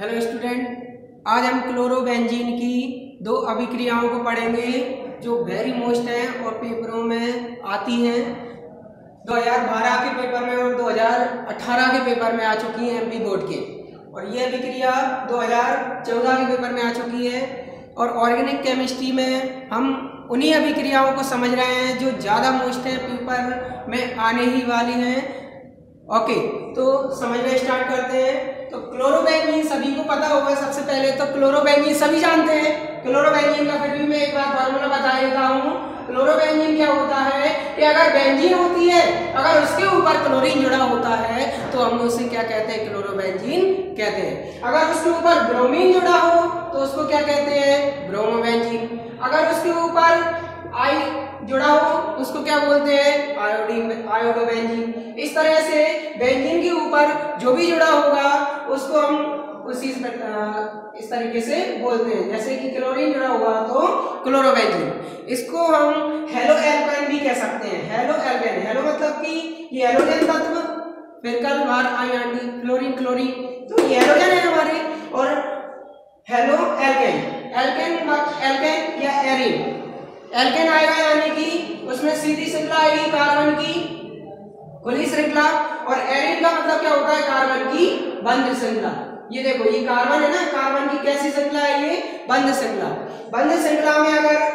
Hello student आज हम chlorobenzene की दो अभिक्रियाओं को पढ़ेंगे, जो वेरी मोस्ट हैं और पेपरों में आती हैं। 2012 के पेपर में और 2018 के पेपर में आ चुकी हैं एमपी बोर्ड के। और ये अभिक्रिया 2014 के पेपर में आ चुकी है। और ऑर्गेनिक केमिस्ट्री में हम उन्हीं अभिक्रियाओं को समझ रहे हैं, जो ज़्यादा मोस्ट हैं, पेपर में आने ही वाली हैं। ओके तो समझना स्टार्ट करते हैं। तो क्लोरोबेंजीन सभी को पता होगा सबसे पहले तो क्लोरोबेंजीन सभी जानते हैं। क्लोरोबेंजीन का फिर भी मैं एक बार फॉर्मूला बता देता हूँ। क्लोरोबेंजीन क्या होता है कि अगर बेंजीन होती है, अगर उसके ऊपर क्लोरीन जुड़ा होता है तो हम उसे क्या कहते हैं? क्लोरोबेंजीन कहते हैं। अगर उसके ऊपर ब्रोमीन जुड़ा हो तो उसको क्या कहते हैं? ब्रोमोबेंजीन अगर उसके ऊपर आई जुड़ा हो, उसको क्या बोलते हैं? आयोडीन आयोडोबेंजीन इस तरह से बेंजीन के ऊपर जो भी जुड़ा होगा, उसको हम उसी इस तरीके से बोलते हैं। जैसे कि क्लोरीन जुड़ा हुआ तो क्लोरोबेंजीन। इसको हम हेलो एल्काइन भी कह सकते हैं। हेलो एल्काइन हेलो मतलब कि ये हेलोजन तत्व। फिर कल बार आयन क्लोरीन क्लोरीन। तो ये हेलोजन है हमारे और हेलो एल्केन एल्केन एल्केन या एरिन एल्केन आएगा यानी कि, उसमें सीधी श्रृंखला आएगी कार्बन की, खुली श्रृंखला, और एरिन का मतलब क्या होता है कार्बन की बंद श्रृंखला? ये देखो, ये कार्बन है ना, कार्बन की कैसी श्रृंखला है ये? बंद श्रृंखला। बंद श्रृंखला में अगर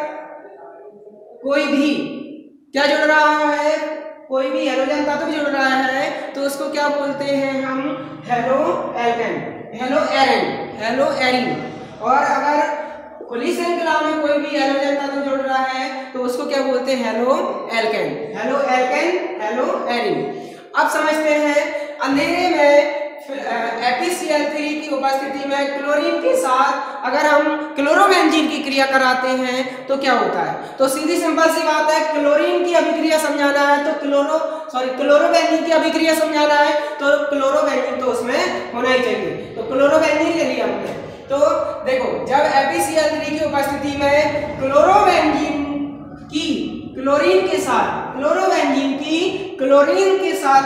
कोई भी क्या जुड़ रहा है? कोई भी हेलोजन तत्व जुड़ रहा है तो उसको क्या बोलते हैं हम? Halo alkane halo arene halo arene और अगर खुली श्रृंखला में कोई भी हेलोजन तत्व जुड़ रहा है तो उसको क्या बोलते हैं? Halo, alkane. Halo alkane, halo arene अब समझते हैं, अंधेरे में एपीसीएल3 की उपस्थिति में क्लोरीन के साथ अगर हम क्लोरोबेंजीन की क्रिया कराते हैं तो क्या होता है? तो सीधी सिंपल सी बात है, क्लोरीन की अभिक्रिया समझाना है तो क्लोरो सॉरी क्लोरोबेंजीन की अभिक्रिया समझाना है तो क्लोरोबेंजीन तो उसमें होना ही चाहिए। तो क्लोरोबेंजीन ले लिया हमने तो देखो, जब एपीसीएल3 की उपस्थिति में क्लोरोबेंजीन की क्लोरीन के साथ क्लोरोबेंजीन की क्लोरीन के साथ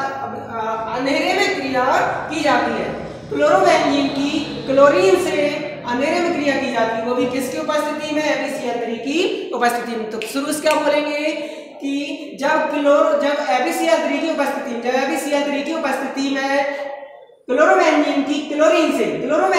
अंधेरे में क्रिया की जाती है। क्लोरोबेंजीन की क्लोरीन से अंधेरे में क्रिया की जाती है। वो भी किसकी उपस्थिति में? एपीसीएल3 की उपस्थिति में। तो शुरू से क्या बोलेंगे कि जब क्लोर, जब एपीसीएल3 की उपस्थिति, जब एपीसीएल3 की उपस्थिति में क्लोरोबेंजीन की क्लोरीन से क्लोरोबेंजीन की क्लोरीन से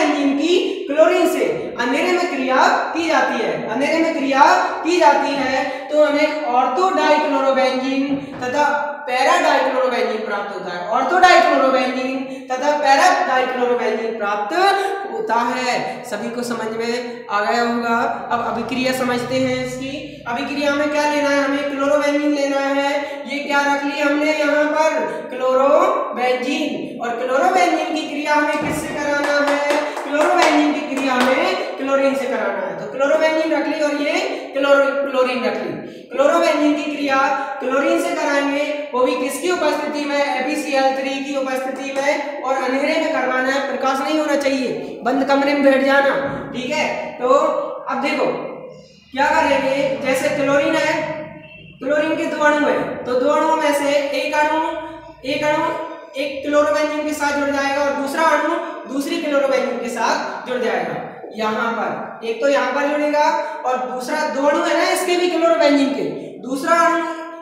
अंधेरे में क्रिया की जाती है। अंधेरे में क्रिया की जाती है तो हमें ऑर्थो डाइक्लोरोबेंजीन तथा पैरा डाइक्लोरोबेंजीन प्राप्त होता है। ऑर्थो डाइक्लोरोबेंजीन तथा पैरा डाइक्लोरोबेंजीन प्राप्त होता है। सभी को समझ में आ गया होगा। अब अभिक्रिया समझते हैं इसकी। अभिक्रिया में क्या लेना है? हमें क्लोरोबेंजीन लेना है। ये क्या रख लिया हमने यहाँ पर? क्लोरोबेंजीन। और क्लोरोबेंजीन की क्रिया हमें किससे कराना है? क्लोरोबेंजीन की क्रिया हमें क्लोरीन से कराना है। तो क्लोरोबेंजीन रख ली और ये क्लोरो क्लोरीन रख ली। क्लोरोबेंजीन की क्रिया क्लोरीन से कराएँगे, वो भी किसकी उपस्थिति में? एपीसीएल3 की उपस्थिति में और अंधेरे में करवाना है। प्रकाश नहीं होना चाहिए। बंद कमरे में बैठ जाना। ठीक है? तो अब देखो, क्या करेंगे? जैसे क्लोरीन है क्लोरीन के दो अणु है। तो दो अणुओं में से एक अणु एक अणु एक क्लोरोबेंजीन के साथ जुड़ जाएगा और दूसरा अणु दूसरी क्लोरोबेंजीन के साथ जुड़ जाएगा। यहाँ पर। एक तो यहाँ पर जुड़ेगा और दूसरा दो अणु है ना इसके भी क्लोरोबेंजीन के। दूसरा अणु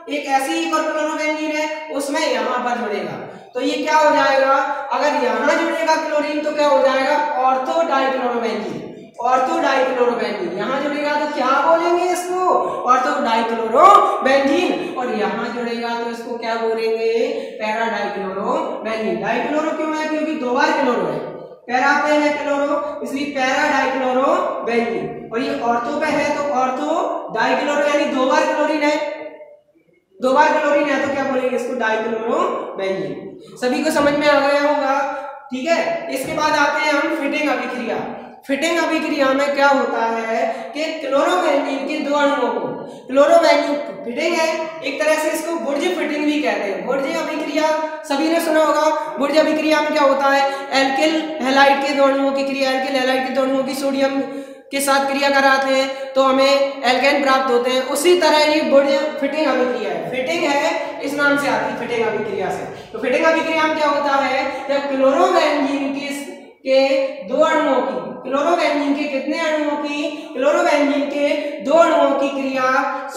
एक ऐसी ही क्लोरोबेंजीन है, उसमें यहाँ पर जुड़ेगा। तो ये क्या हो जाएगा? अगर यहाँ जुड़ेगा क्लोरीन तो क्या हो जाएगा? ऑर्थो डाइक्लोरोबेंजीन ऑर्थो डाइक्लोरोबेंजीन यहाँ जुड़ेगा तो क्या बोलेंगे इसको? ऑर्थो डाइक्लोरोबेंजीन और यहाँ जुड़ेगा तो इसको क्या बोलेंगे? पैरा डाइक्लोरोबेंजीन डाइक्लोरो क्यों है? क्योंकि दो बार क्लोरो है। पैरा पे है क्लोरो, इसलिए पैरा डाइक्लोरो बेंजीन और ये ऑर्थो पे है तो ऑर्थो डाइक्लोरो, यानी दो बार क्लोरीन है। दो बार क्लोरीन है तो क्या बोलेंगे इसको? डाइक्लोरो बेंजीन सभी को समझ में आ गया होगा? ठीक है? इसके बाद आते हैं हम फिटिंग अभिक्रिया। फिटिंग अभिक्रिया में क्या होता है कि क्लोरोबेंजीन के दो अणुओं को क्लोरोबेंजीन फिटिंग है, एक तरह से इसको बुर्ज फिटिंग भी कहते हैं। बुर्ज अभिक्रिया सभी ने सुना होगा बुर्ज अभिक्रिया में क्या होता है? एल्किल हेलाइट के दो अणुओं की क्रिया एल्किल हेलाइट के दो अणुओं की सोडियम के साथ क्रिया कराते हैं तो हमें एल्केन प्राप्त होते हैं। उसी तरह ये बुर्ज फिटिंग अभिक्रिया है। फिटिंग है, इस नाम से आती है फिटिंग अभिक्रिया से। तो फिटिंग अभिक्रिया में क्या होता है? जब क्लोरोबेंजीन की के दो अणुओं की, क्लोरोबेंजीन के कितने अणुओं की, क्लोरोबेंजीन के दो अणुओं की क्रिया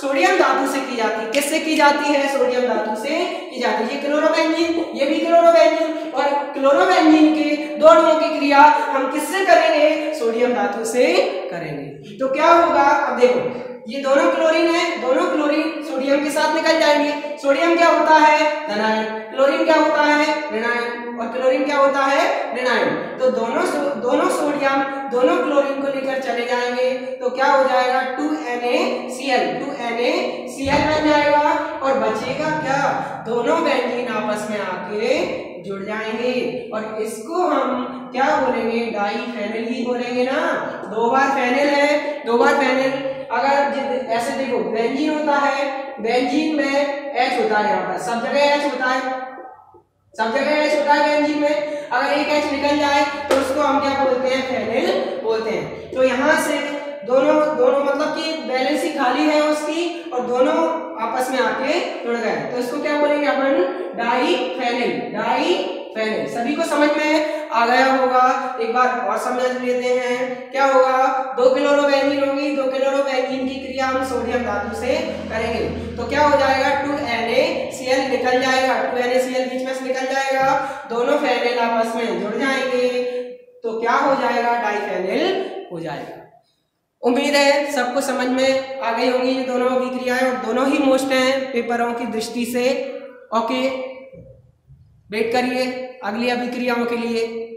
सोडियम धातु से की जाती है किससे की जाती है? सोडियम धातु से की जाती है। ये क्लोरोबेंजीन, ये भी क्लोरोबेंजीन, और क्लोरोबेंजीन के दो अणुओं की क्रिया हम किससे करेंगे? सोडियम धातु से करेंगे। तो क्या होगा? अब देखो, ये दोनों क्लोरीन है, दोनों क्लोरीन सोडियम के साथ निकल जाएँगे। सोडियम क्या होता है? धनायन। क्लोरीन क्या होता है? ऋणायन। और क्लोरीन क्या होता है? ऋणायन तो दोनों दोनों सोडियम दोनों क्लोरीन को लेकर चले जाएँगे तो क्या हो जाएगा? Two N A C L two N A C L बन जाएगा और बचेगा क्या? दोनों बेंजीन आपस में आके जुड़ जाएँगे और इसको हम क्या बोलेंगे? डाई फेनिल ही बोलेंगे ना? दो बार फेनिल है, दो बार फेनिल अगर ऐसे देखो बेंजीन होता है बेंजीन में एच होता है यहाँ पर, सब जगह एच होता है। सब जगह एच होता है में। अगर एक एच निकल जाए तो उसको हम क्या बोलते हैं? फेनिल बोलते हैं। तो यहाँ से दोनों दोनों मतलब कि बैलेंस ही खाली है उसकी और दोनों आपस में आके जुड़ गए। तो इसको क्या बोलेंगे अपन? डाई फेनिल डाई फेनिल सभी को समझ में आ गया होगा। एक बार और समझ लेते हैं। क्या होगा? दो क्लोरोबेंजीन होगी, दो क्लोरोबेंजीन की क्रिया हम सोडियम धातु से करेंगे। तो क्या हो जाएगा? टू एन निकल जाएगा। टू एन बीच में निकल जाएगा। दोनों फेनेल आपस में जुड़ जाएँगे। तो क्या हो जाएगा? डाइफेनेल हो जाएगा। उम्मीद है सबको समझ में आ गई होंगी ये दोनों अभिक्रियाएँ और दोनों ही मोस्ट हैं पेपरों की दृष्टि से। ओके, वेट करिए अगली अभिक्रियाओं के लिए।